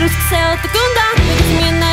る色彩を含んだ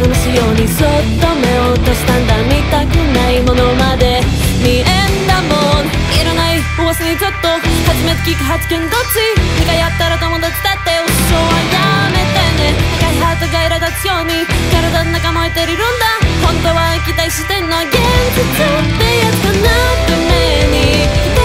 つすようにそっと目を落としたんだ。見たくないものまで見えんだもん。いらない忘れちょっと初めて聞く発見どっち？2回やったら友達だってお師匠はやめてね。高いハートが苛立つように。体の中燃えてるんだ本当は期待してんの現実ってやつかなって目に。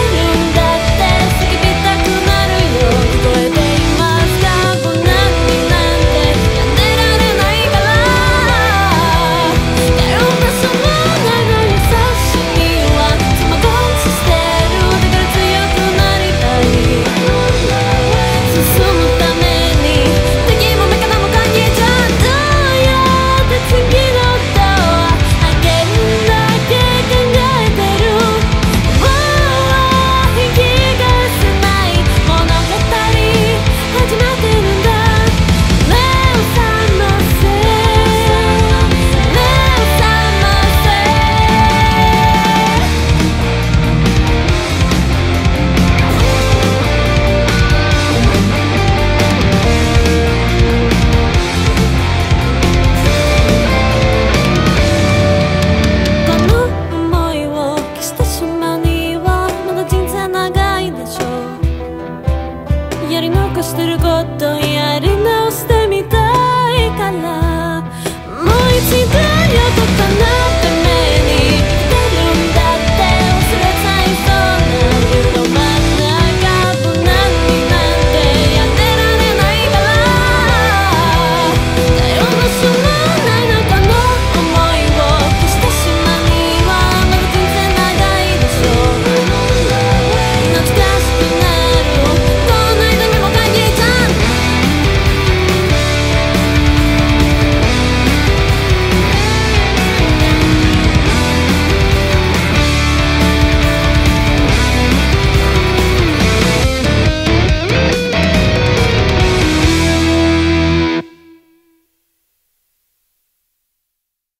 届かない